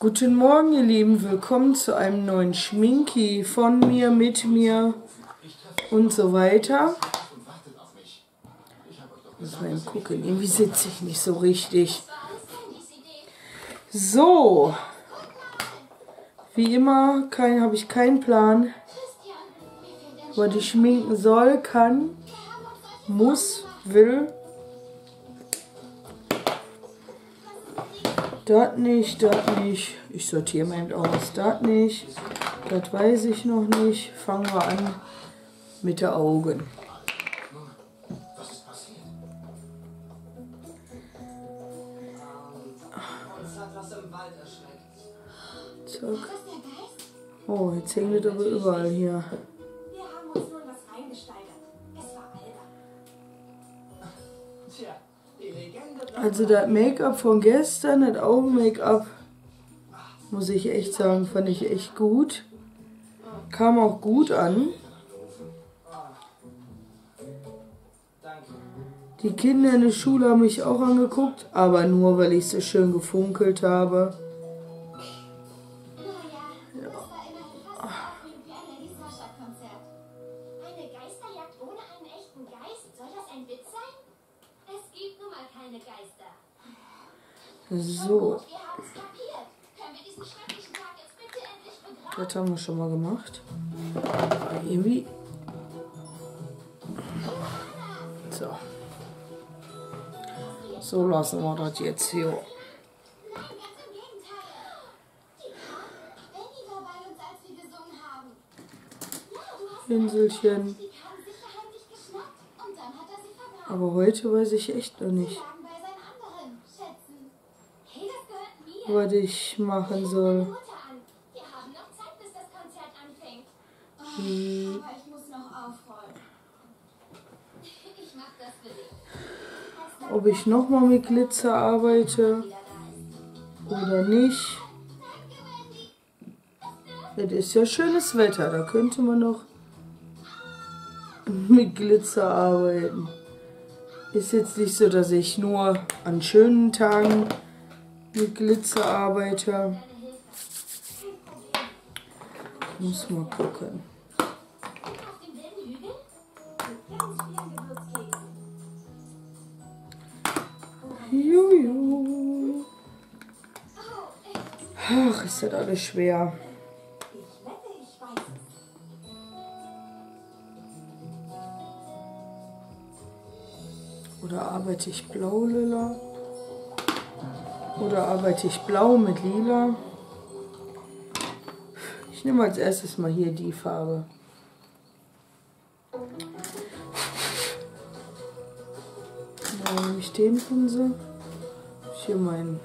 Guten Morgen, ihr Lieben. Willkommen zu einem neuen Schminki von mir, mit mir und so weiter. Muss mal gucken. Irgendwie sitze ich nicht so richtig. So. Wie immer habe ich keinen Plan, was ich schminken soll, kann, muss, will. Das nicht, das nicht. Ich sortiere mal aus. Das nicht. Das weiß ich noch nicht. Fangen wir an mit den Augen. Zack. Oh, jetzt hängt das aber überall hier. Also das Make-up von gestern, das Augen-Make-up, muss ich echt sagen, fand ich echt gut. Kam auch gut an. Die Kinder in der Schule haben mich auch angeguckt, aber nur, weil ich so schön gefunkelt habe. So. Das haben wir schon mal gemacht. Irgendwie. So. So lassen wir das jetzt hier. Pinselchen. Aber heute weiß ich echt noch nicht. Was ich machen soll. Hm. Ob ich nochmal mit Glitzer arbeite oder nicht. Es ist ja schönes Wetter, da könnte man noch mit Glitzer arbeiten. Ist jetzt nicht so, dass ich nur an schönen Tagen mit Glitzer arbeite. Muss mal gucken. Juju. Ach, ist das alles schwer. Oder arbeite ich blau lila? Oder arbeite ich blau mit lila? Ich nehme als erstes mal hier die Farbe. Dann nehme ich den Pinsel. Hier meinen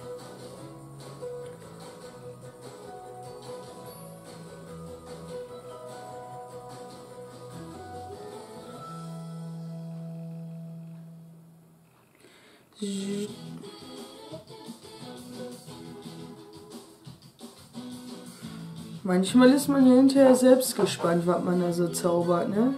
Manchmal ist man ja hinterher selbst gespannt, was man da so zaubert, ne?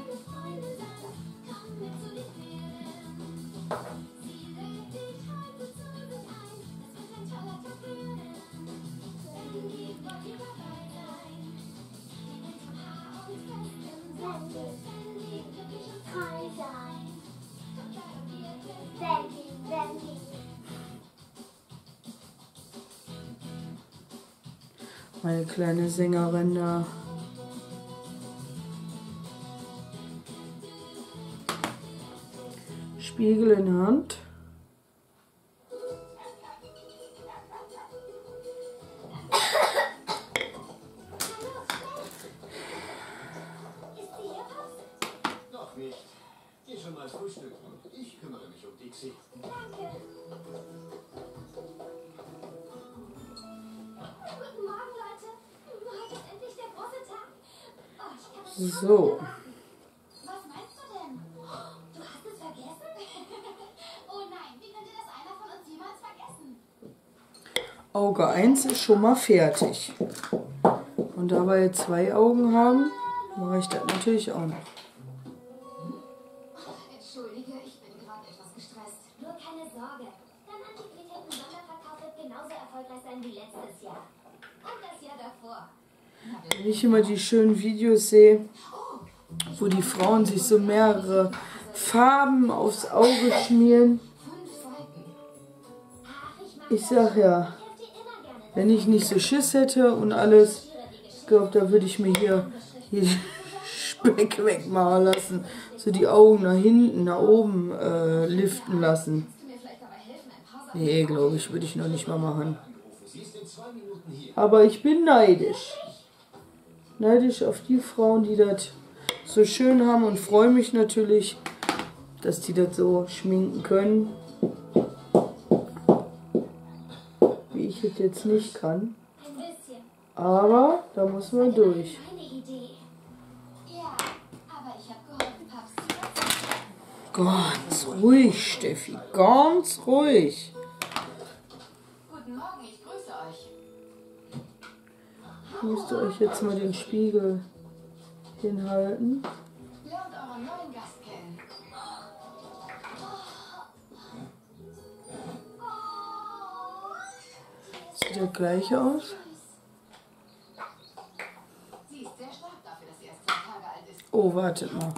Kleine Sängerin da. Spiegel in Hand. So. Was meinst du denn? Du hast es vergessen? oh nein, wie könnte das einer von uns jemals vergessen? Auge 1 ist schon mal fertig. Und da wir jetzt zwei Augen haben, mache ich das natürlich auch noch. Immer die schönen Videos sehe, wo die Frauen sich so mehrere Farben aufs Auge schmieren. Ich sag ja, wenn ich nicht so Schiss hätte und alles, ich glaube, da würde ich mir hier, hier Speck wegmachen lassen. So die Augen nach hinten, nach oben äh, liften lassen. Nee, glaube ich, würde ich noch nicht mal machen. Aber ich bin neidisch. Neidisch auf die Frauen, die das so schön haben und freue mich natürlich, dass die das so schminken können. Wie ich es jetzt nicht kann. Aber da muss man durch. Ganz ruhig, Steffi. Ganz ruhig. Guten Morgen, ich grüße euch. Ich müsste euch jetzt mal den Spiegel hinhalten. Sieht ja gleich aus. Oh, wartet mal.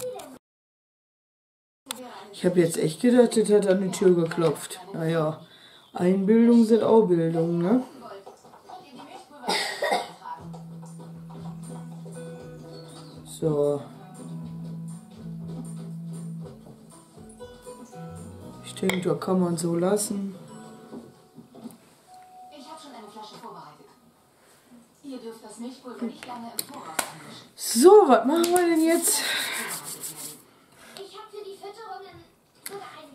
Ich habe jetzt echt gedacht, das hat an die Tür geklopft. Naja, Einbildung sind auch Bildung, ne? So. Ich denke, da kann man so lassen. Ich habe schon eine Flasche vorbereitet. Ihr dürft das Milchpulver nicht lange im Voraus anmischen. So, was machen wir denn jetzt?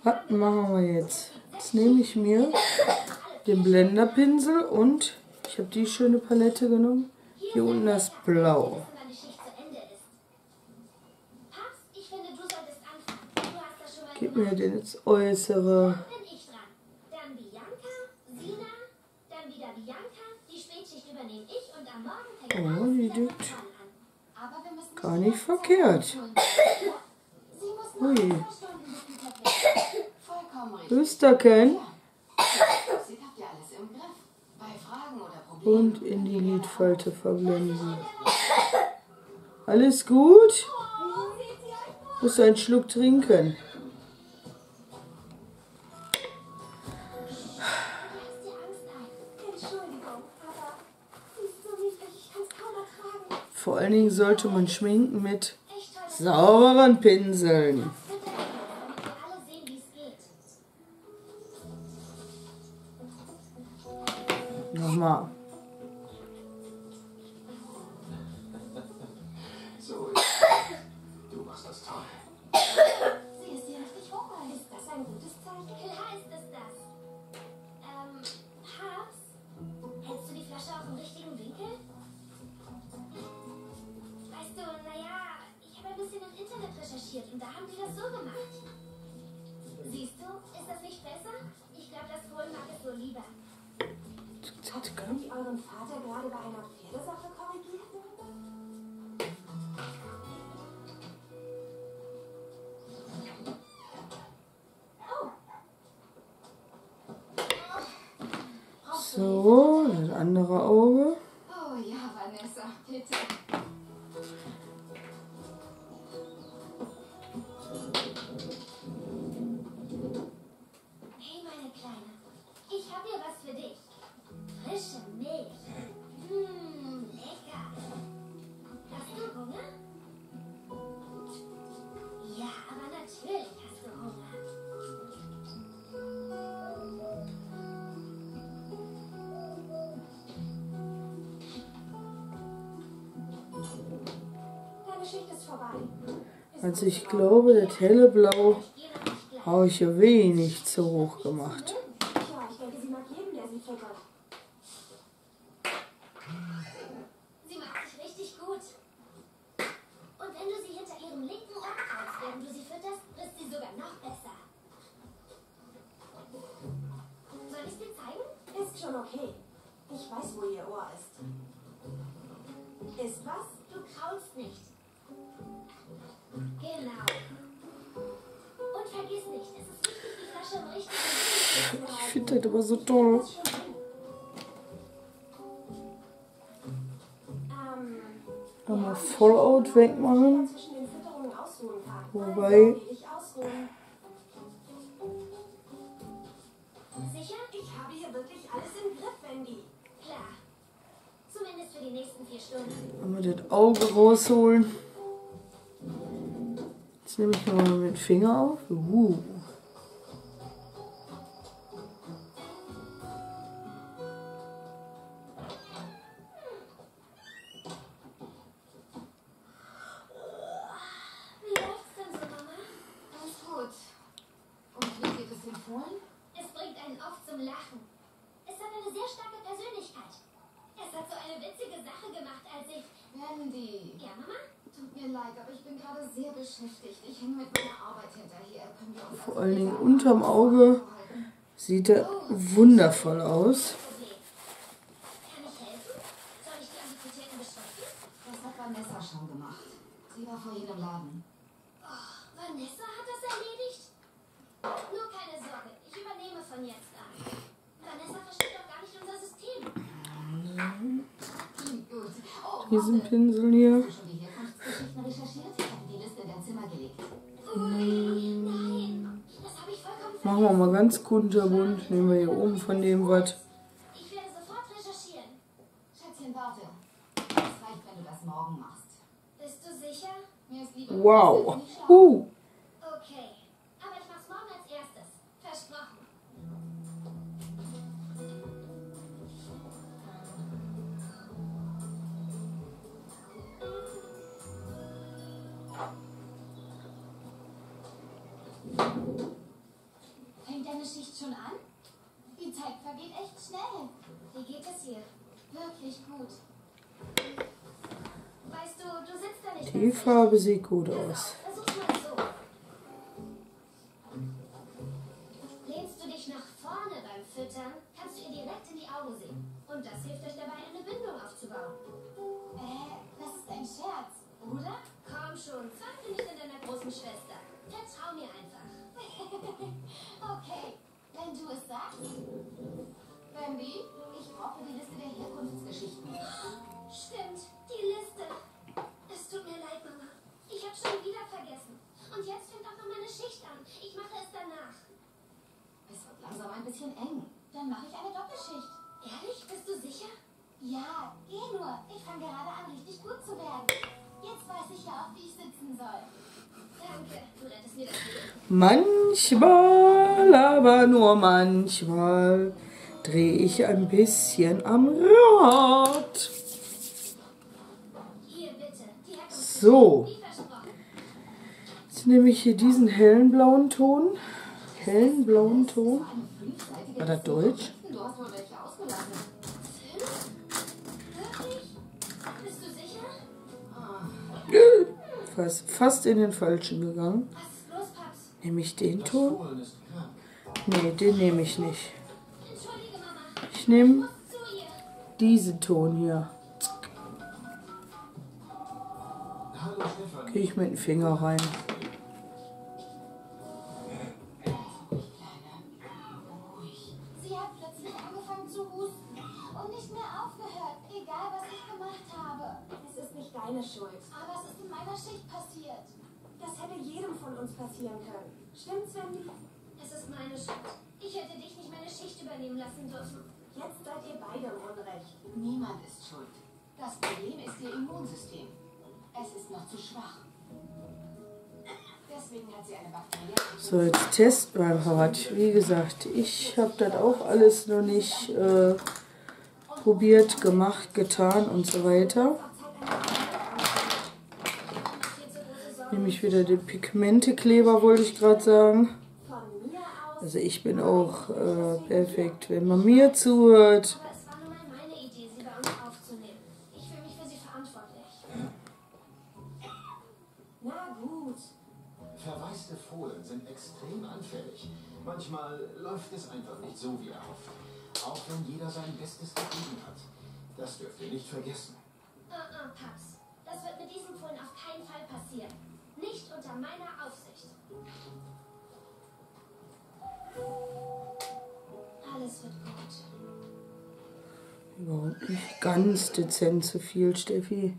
Was machen wir jetzt? Jetzt nehme ich mir den Blenderpinsel und ich habe die schöne Palette genommen. Hier unten das Blau. wenn meine Schicht zu Ende ist. Papst, ich finde, du solltest anfangen. Du hast das schon mal Gib mir den ins Äußere. Dann bin ich dran. Dann Bianca, Sina, dann wieder Bianca. Die Spätschicht übernehme ich und am Morgen fängt Oh, die müssen Gar nicht verkehrt. Sie muss noch Ui. ein paar Stunden mit dem Tablett. Vollkommen richtig. Lüsterken Sie habt ja alles im Griff. Bei Fragen oder Problemen. und in die Lidfalte verblenden. Alles gut? Muss einen Schluck trinken. Vor allen Dingen sollte man schminken mit sauberen Pinseln. Bitte, euren Vater gerade bei einer Pferdesache korrigiert? So, das andere Auge. Also ich glaube, das helle Blau nicht habe ich ja wenig zu hoch gemacht. Ja, das aber so toll. halten. Nochmal Fallout wegmachen. Wobei-. Sicher? Ich habe hier wirklich alles im Griff, Wendy. Klar. Zumindest für die nächsten vier Stunden. Einmal das Auge rausholen. Jetzt nehme ich nochmal mit Finger auf. Uh. Leid, aber ich bin gerade sehr beschäftigt. Ich hänge mit meiner Arbeit hinterher. Können wir uns Vor allen Dingen unterm Auge. Sieht er wundervoll aus. Kann ich helfen? Soll ich die Antiquitäten beschriften? Das hat Vanessa schon gemacht. Sie war vor jedem Laden. Oh, Vanessa hat das erledigt? Nur keine Sorge, ich übernehme von jetzt an. Vanessa versteht doch gar nicht unser System. Oh, Diesen warte. Pinsel hier. Machen wir mal ganz kunterbunt. Nehmen wir hier oben von dem was. Ich werde sofort recherchieren. Schätzchen, warte. Es reicht, wenn du das morgen machst. Bist du sicher? Mir ist lieber, du Wow. Uh. Wirklich gut. Weißt du, du sitzt da nicht Die Farbe sieht gut aus. Manchmal, aber nur manchmal, drehe ich ein bisschen am Rad. So, jetzt nehme ich hier diesen hellen blauen Ton. Hellen blauen Ton. War das Deutsch? Fast, fast in den falschen gegangen. Was ist los, Paps? Nehme ich den Ton? Nee, den nehme ich nicht. Entschuldige, Mama. Ich nehme diesen Ton hier. Hallo Stefan. Gehe ich mit dem Finger rein. Sie hat plötzlich angefangen zu husten und nicht mehr aufgehört, egal was ich gemacht habe. Es ist nicht deine Schuld. Aber es ist in meiner Schicht passiert. Das hätte jedem von uns passieren können. Stimmt's, Wendy? Es ist meine Schuld. Ich hätte dich nicht meine Schicht übernehmen lassen dürfen. Jetzt seid ihr beide im Unrecht. Niemand ist schuld. Das Problem ist ihr Immunsystem. Es ist noch zu schwach. Deswegen hat sie eine bakterielle So, jetzt Test beim Rad. Wie gesagt, ich habe das auch alles noch nicht äh, probiert, gemacht, getan und so weiter. Viel Sorge. Nämlich wieder den Pigmentekleber, wollte ich gerade sagen. Von mir aus. Also ich bin auch äh, perfekt, wenn man mir zuhört. Aber es war nun mal meine Idee, sie bei uns aufzunehmen. Ich fühle mich für sie verantwortlich. Na gut. Verwaiste Fohlen sind extrem anfällig. Manchmal läuft es einfach nicht so, wie erhofft. Auch wenn jeder sein Bestes gegeben hat. Das dürft ihr nicht vergessen. Uh -uh, Paps. Das wird mit diesem Fohlen auf keinen Fall passieren. Nicht unter meiner Aufsicht. Alles wird gut. Überhaupt nicht ganz dezent zu viel, Steffi.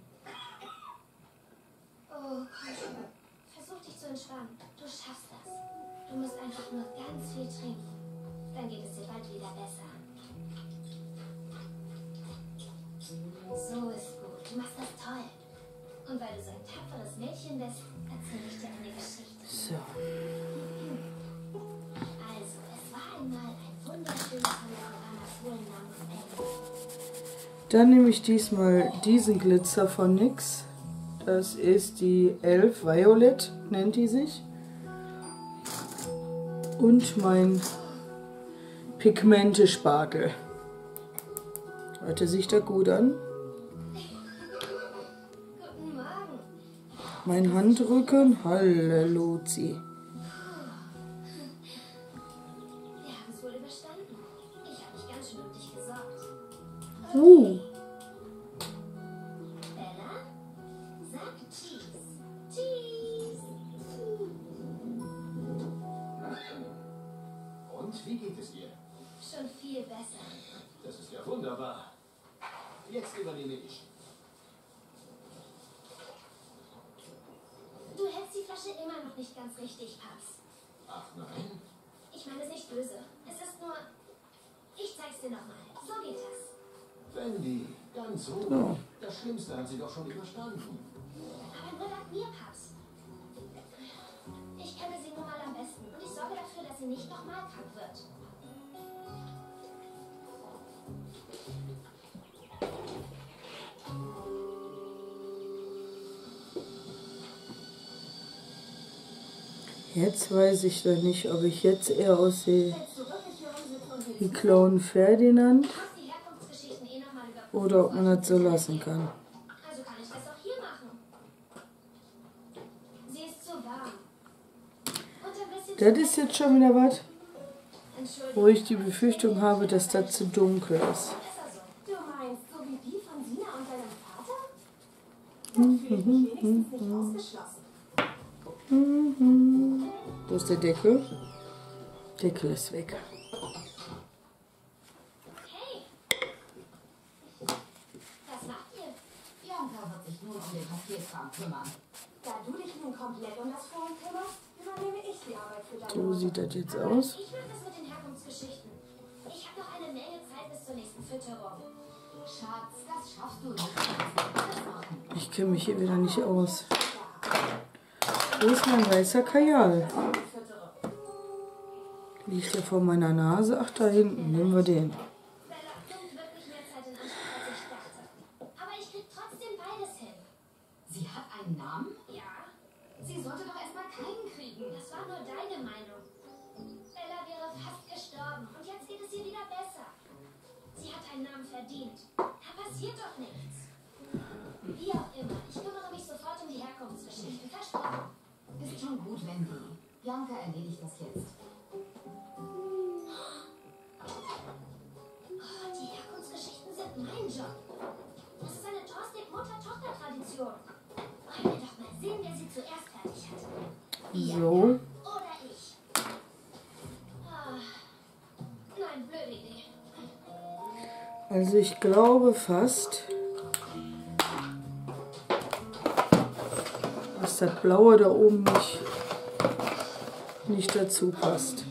Dann nehme ich diesmal diesen Glitzer von NYX. Das ist die Elf Violet, nennt die sich. Und mein Pigmente-Spatel. Hört er sich da gut an? Guten Morgen. Mein Handrücken, Halleluzi. Haben es wohl überstanden. Ich habe mich ganz schön um dich gesorgt. Uh, Bella, sag Cheese. Cheese. Und wie geht es dir? Schon viel besser. Das ist ja wunderbar. Jetzt übernehme ich. Du hältst die Flasche immer noch nicht ganz richtig, Paps. Ach nein. Ich meine es nicht böse. Es ist nur. Ich zeig's dir nochmal. So geht das. Wendy, ganz ruhig. Das Schlimmste hat sie doch schon überstanden. Aber nur dank mir, Paps. Ich kenne sie nun mal am besten und ich sorge dafür, dass sie nicht nochmal krank wird. jetzt weiß ich doch nicht, ob ich jetzt eher aussehe wie? Clown Ferdinand Du hast die Herkunftsgeschichten eh nochmal überprüft. Oder ob man das so lassen kann. Also kann ich das auch hier machen. Sie ist warm. Das jetzt schon wieder was, wo ich die Befürchtung habe, dass das zu dunkel ist. Wo ist der Deckel? Deckel ist weg. Hey! Was macht ihr? Bianca wird sich nun um den Papierkram kümmern. Da du dich nun komplett um das Fohlen kümmerst, übernehme ich die Arbeit für deine So sieht das jetzt Aber aus. Ich mache das mit den Herkunftsgeschichten. Ich habe noch eine Menge Zeit bis zur nächsten Fütterung. Schatz, das schaffst du nicht. Ich kenne mich hier wieder nicht aus. Wo ist mein weißer Kajal? Liegt der vor meiner Nase? Ach, da hinten. Nehmen wir den. Bella nimmt wirklich mehr Zeit in Anspruch, als ich dachte. Aber ich krieg trotzdem beides hin. Sie hat einen Namen? Ja, Sie sollte doch erstmal keinen kriegen. das war nur deine Meinung. Bella wäre fast gestorben und jetzt geht es ihr wieder besser. Sie hat einen Namen verdient. Da passiert doch nichts. Wie auch immer, ich kümmere mich sofort um die Herkunftsgeschichten. Versprochen. Ist schon gut, Wendy. Bianca erledigt das jetzt. Oh, die Herkunftsgeschichten sind mein Job. Das ist eine Torstig-Mutter-Tochter-Tradition. Wollen wir doch mal sehen, wer sie zuerst fertig hat. So. Oder ich. Ah, nein, blöde Idee. Also ich glaube fast, dass das Blaue da oben nicht, nicht dazu passt.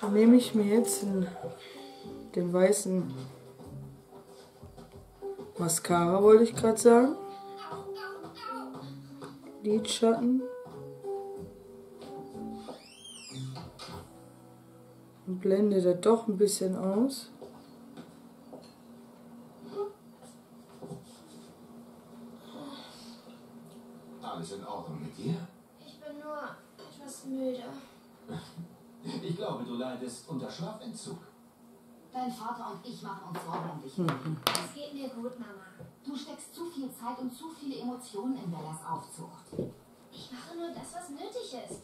Dann nehme ich mir jetzt den weißen Mascara, wollte ich gerade sagen. Lidschatten. Und blende das doch ein bisschen aus. Alles in Ordnung mit dir? Ich bin nur etwas müde. Ich glaube, du leidest unter Schlafentzug. Dein Vater und ich machen uns Sorgen um dich. Wendy. Es geht mir gut, Mama. Du steckst zu viel Zeit und zu viele Emotionen in Bellas Aufzucht. Ich mache nur das, was nötig ist.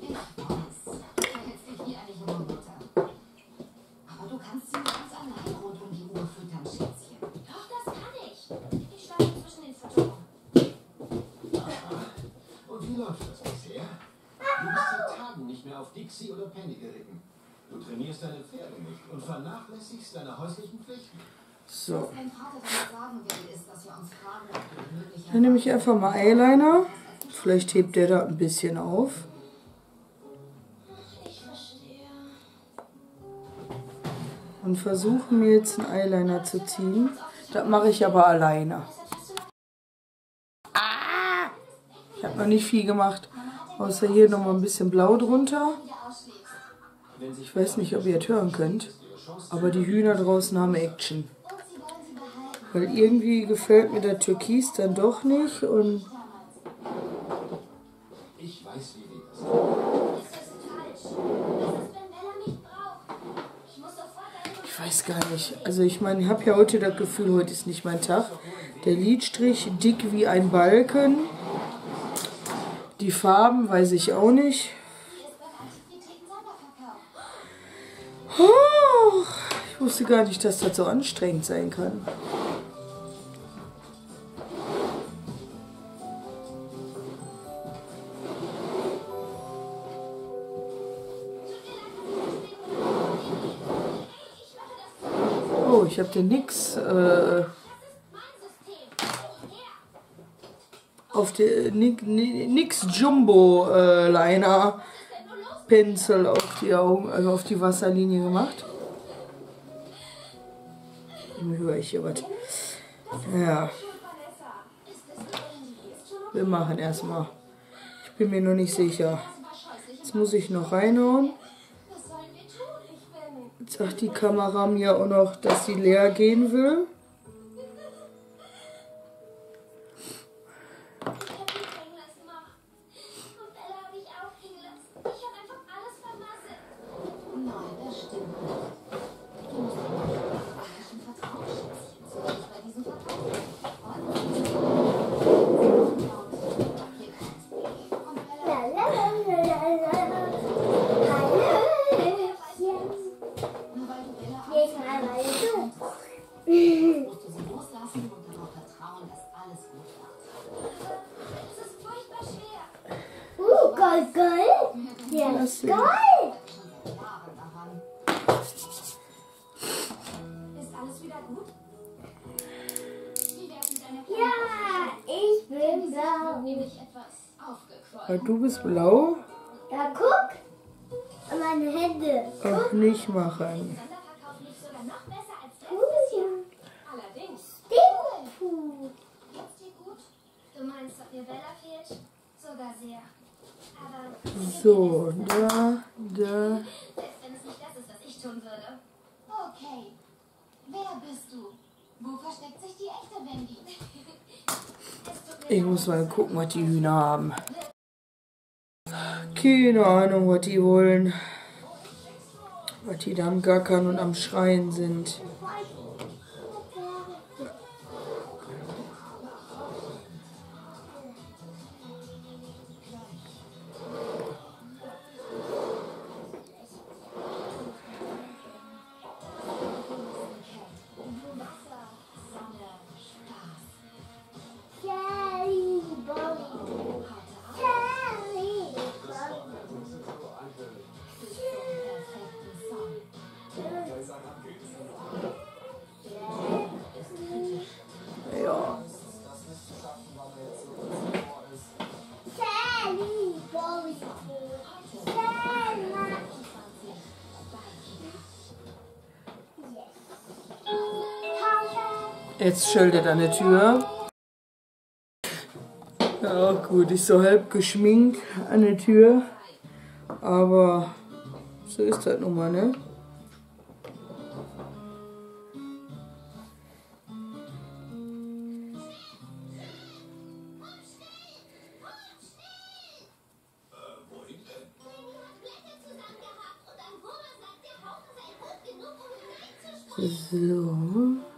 Ich weiß, du verhältst dich wie eine junge Mutter. Aber du kannst sie nicht ganz allein rund um die Uhr füttern, Schätzchen. Doch, das kann ich. Ich schlafe zwischen den Fütterungen. Und wie läuft das bisher? Du bist seit Tagen nicht mehr auf Dixie oder Penny geritten. Du trainierst deine Pferde nicht und vernachlässigst deine häuslichen Pflichten. So. Dann nehme ich einfach mal Eyeliner. Vielleicht hebt der da ein bisschen auf. Und versuche mir jetzt einen Eyeliner zu ziehen. Das mache ich aber alleine. Ich habe noch nicht viel gemacht, außer hier nochmal ein bisschen blau drunter. Ich weiß nicht, ob ihr es hören könnt, aber die Hühner draußen haben Action. Weil irgendwie gefällt mir der Türkis dann doch nicht und Ich weiß, wie das Ist? Ich weiß gar nicht. Also ich meine, ich habe ja heute das Gefühl, heute ist nicht mein Tag. Der Lidstrich dick wie ein Balken. Die Farben weiß ich auch nicht. Oh, ich wusste gar nicht, dass das so anstrengend sein kann. Oh, ich habe den nix äh, auf den Nix, nix Jumbo äh, Liner Pinsel auf die Augen, also auf die Wasserlinie gemacht. Höre ich hier was. Ja, wir machen erstmal. Ich bin mir noch nicht sicher. Jetzt muss ich noch reinhauen. Was sollen wir tun? Ich bin. Jetzt sagt die Kamera mir auch noch, dass sie leer gehen will. Wieder gut? Wie wär's mit einer Ja, ich bin blau. Nämlich etwas aufgequollen. Du bist blau? Ja, guck. An meine Hände. Auch nicht machen. Sonderverkauf lief sogar noch besser als letztes Jahr. Uh, Allerdings. Stinkfuß. Geht's dir gut? Du meinst, ob mir Bella fehlt? Sogar sehr. So, da, da. Okay. Wer bist du? Wo versteckt sich die echte Wendy? Ich muss mal gucken, was die Hühner haben. Keine Ahnung, was die wollen. Was die da am Gackern und am Schreien sind. Jetzt schildert an der Tür. Ja, gut, ist so halb geschminkt an der Tür. Aber so ist das nun mal, ne? So.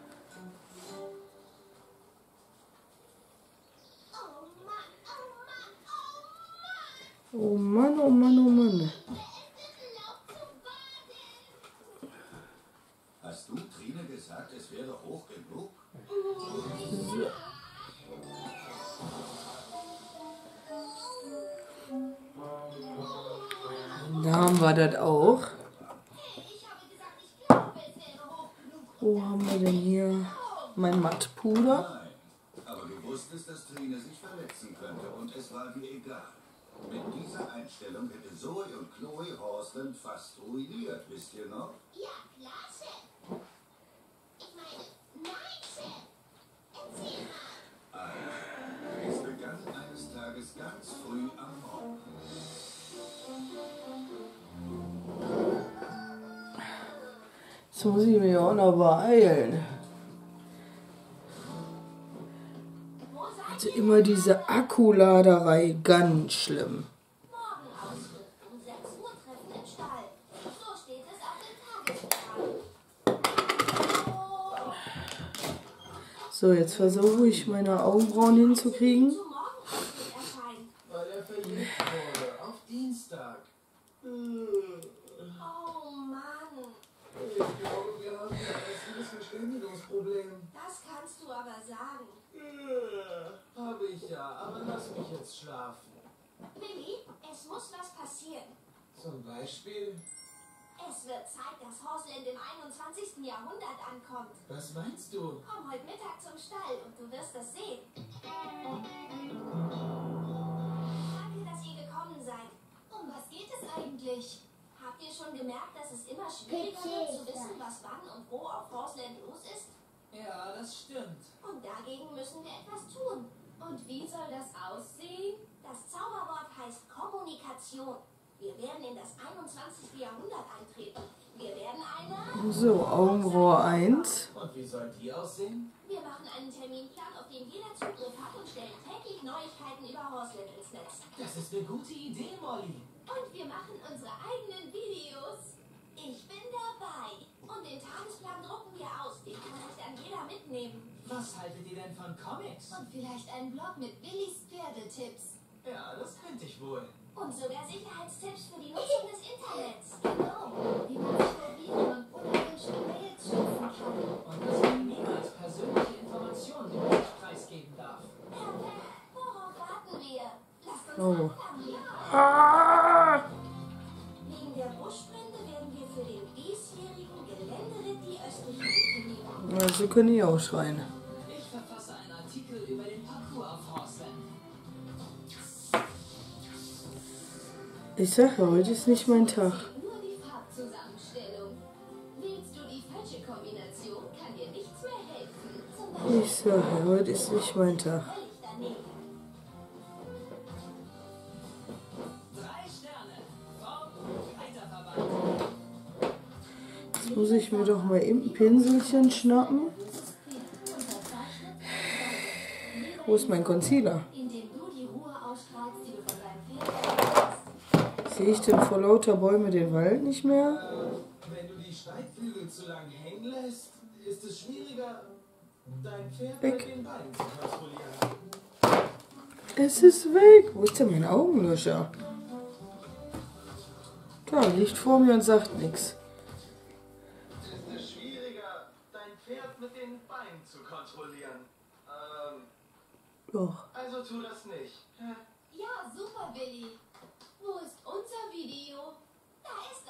Einstellung hätte Zoe und Chloe Horstland fast ruiniert, wisst ihr noch? Ja, klar, Chef. Ich meine, nein, Chef. Erzähl mal. Es begann eines Tages ganz früh am Morgen. Jetzt muss ich mich auch noch beeilen. Also immer diese Akkuladerei, ganz schlimm. So, jetzt versuche ich meine Augenbrauen hinzukriegen. zum Morgenausflug erscheinen. Weil er verlegt wurde. Auf Dienstag. Oh Mann, Ich glaube, wir haben hier ein Missverständigungsproblem. das kannst du aber sagen. Habe ich ja, aber lass mich jetzt schlafen. Willi, es muss was passieren. Zum Beispiel, Es wird Zeit, dass Horsland im 21. Jahrhundert ankommt. was meinst du? Komm heute Mittag zum Stall und du wirst es sehen. Danke, dass ihr gekommen seid. Um was geht es eigentlich? Habt ihr schon gemerkt, dass es immer schwieriger wird zu wissen, was wann und wo auf Horsland los ist? Ja, das stimmt. Und dagegen müssen wir etwas tun. Und wie soll das aussehen? Das Zauberwort heißt Kommunikation. Wir werden in das 21. Jahrhundert eintreten. Wir werden eine... So, Augenbraue 1. Und wie soll die aussehen? Wir machen einen Terminplan, auf den jeder Zugriff hat und stellen täglich Neuigkeiten über Horsland ins Netz. Das ist eine gute Idee, Molly. Und wir machen unsere eigenen Videos. Ich bin dabei. Und den Tagesplan drucken wir aus. Den kann sich dann jeder mitnehmen. Was haltet ihr denn von Comics? Und vielleicht einen Blog mit Willis Pferdetipps. Ja, das könnte ich wohl. Und sogar Sicherheitstipps für die Nutzung des Internets. Genau, wie man sich vor Viren und unerwünschten Mails schützen kann. Und dass man niemals persönliche Informationen im Netz preisgeben darf. Perfekt. Worauf warten wir? Lasst uns Oh. anfangen. Wegen der Buschbrände werden wir für den diesjährigen Geländeritt die östliche Route nehmen. Ja, so können die auch schreien. Ich sag ja, heute ist nicht mein Tag. Ich sag ja, heute ist nicht mein Tag. Jetzt muss ich mir doch mal eben ein Pinselchen schnappen. Wo ist mein Concealer? Indem du die Ruhe ausstrahlst, die du von deinem Ich denn vor lauter Bäume den Wald nicht mehr? Wenn du die Steigbügel zu lang hängen lässt, ist es schwieriger, dein Pferd Weg. mit den Beinen zu kontrollieren. Es ist weg. Wo ist denn mein Augenlöscher? Da liegt vor mir und sagt nichts. Ist es schwieriger, dein Pferd mit den Beinen zu kontrollieren? Ähm, Doch. also tu das nicht. Ja, super, Billy. Video? Da ist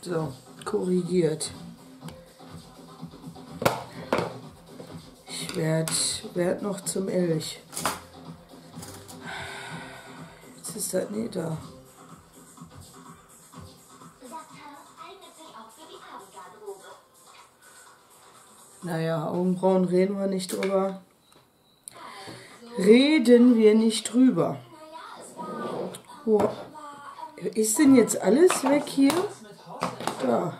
es. So, korrigiert. Ich werde werd noch zum Elch. Jetzt ist das nicht da. Naja, Augenbrauen reden wir nicht drüber. Reden wir nicht drüber. Ähm, ist denn jetzt alles weg hier? Da.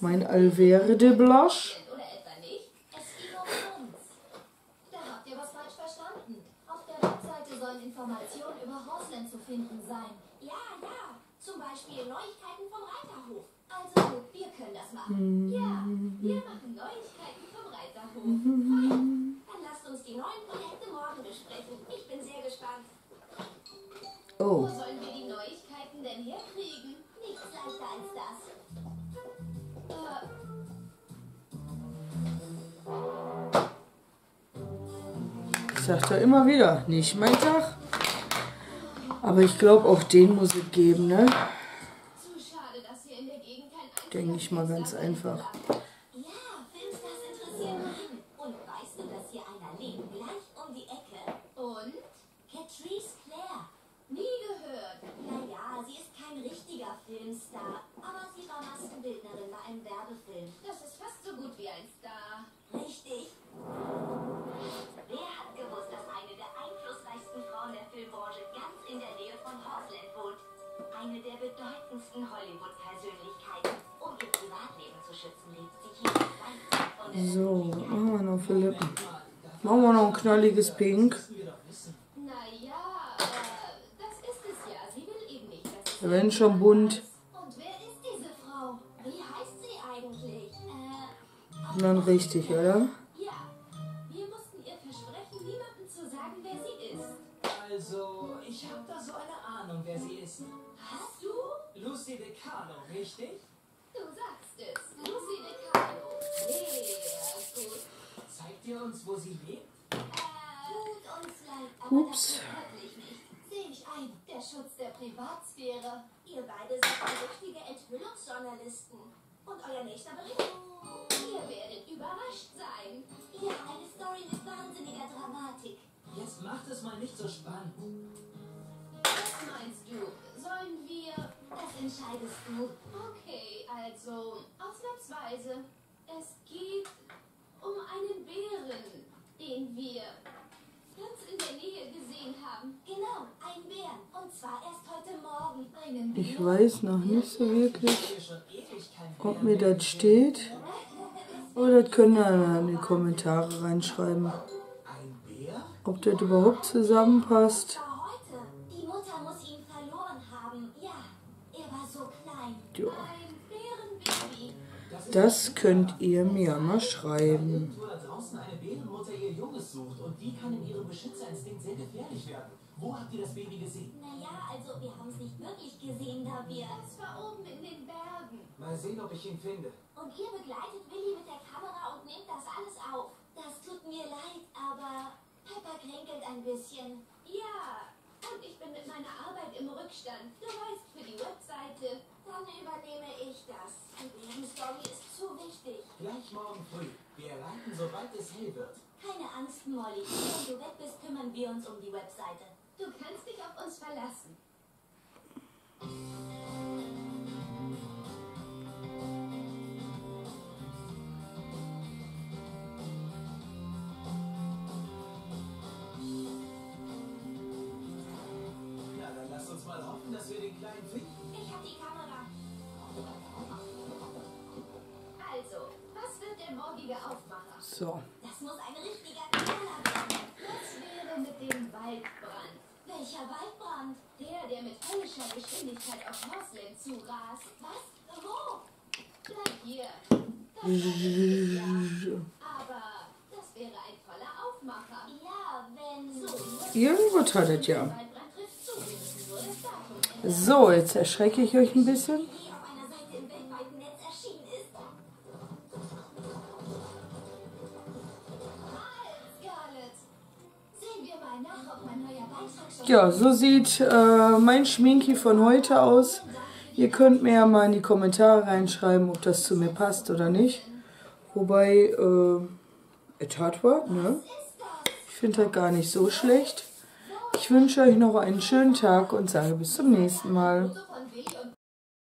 Mein Alvere de Blanche. Oder etwa nicht? Es ging um uns. Da habt ihr was falsch verstanden. Auf der Webseite sollen Informationen über Horsland zu finden sein. Ja, ja. Zum Beispiel Neuigkeiten vom Reiterhof. Also gut, wir können das machen. Ja, wir machen Neuigkeiten vom Reiterhof. Fein. Dann lasst uns die neuen Projekte morgen besprechen. Ich bin sehr gespannt. Wo Oh, sollen wir die Neuigkeiten denn herkriegen? Nichts leichter als das. Äh, ich sag da immer wieder, nicht mein Tag. Aber ich glaube, auch den muss es geben, ne? Denke ich mal ganz einfach. Ihr versprechen, niemandem zu sagen, wer sie ist. Also, ich habe da so eine Ahnung, wer sie ist. Hast du? Lucy DeCarlo, richtig? Du sagst es. Lucy DeCarlo. Sehr gut. Zeigt ihr uns, wo sie lebt? äh, tut uns leid, aber Ups. das geht wirklich nicht. Sehe ich ein, der Schutz der Privatsphäre. Ihr beide seid richtige Enthüllungsjournalisten. Und euer nächster Bericht? Ihr werdet überrascht sein. Ja, eine Story mit wahnsinniger Dramatik. Jetzt macht es mal nicht so spannend. Was meinst du? Sollen wir... Das entscheidest du. Okay, also ausnahmsweise. Es geht um einen Bären, den wir ganz in der Nähe gesehen haben. Genau, ein Bär. Und zwar erst heute Morgen. Einen Ich Bären? weiß noch nicht so wirklich, ob mir das steht. Oder das können wir in die Kommentare reinschreiben. Ein Bär? Ob das überhaupt zusammenpasst. war heute. Die Mutter muss ihn verloren haben. Ja, er war so klein. Ja, Ein Bärenbaby. das könnt ihr mir mal schreiben. Irgendwo da draußen eine Bärenmutter ihr Junges sucht und die kann in ihrem Beschützerinstinkt sehr gefährlich werden. Wo habt ihr das Baby gesehen? Naja, also wir haben es nicht wirklich gesehen, da wir... Das war oben in den Bergen. Mal sehen, ob ich ihn finde. Und ihr begleitet Willi mit der Kamera und nehmt das alles auf. Das tut mir leid, aber Peppa kränkelt ein bisschen. Ja, und ich bin mit meiner Arbeit im Rückstand. Du weißt, für die Webseite. Dann übernehme ich das. Die Baby-Story ist zu wichtig. Gleich morgen früh. Wir reiten, sobald es hell wird. Keine Angst, Molly. Wenn du weg bist, kümmern wir uns um die Webseite. Du kannst dich auf uns verlassen. Na, dann lasst uns mal hoffen, dass wir den Kleinen finden. Ich hab die Kamera. Also, So, Das muss ein richtiger Knaller werden. Was wäre mit dem Waldbrand? Welcher Waldbrand? Der, der mit höllischer Geschwindigkeit auf Moslem zurast. Was? Wo? Bleib hier. Das ist ja. Aber das wäre ein toller Aufmacher. Ja, wenn... So, irgendwo hat ja. Das ändern. So, jetzt erschrecke ich euch ein bisschen. Ja, so sieht äh, mein Schminki von heute aus. Ihr könnt mir ja mal in die Kommentare reinschreiben, ob das zu mir passt oder nicht. Wobei, äh, es hat was, ne? Ich finde das gar nicht so schlecht. Ich wünsche euch noch einen schönen Tag und sage bis zum nächsten Mal.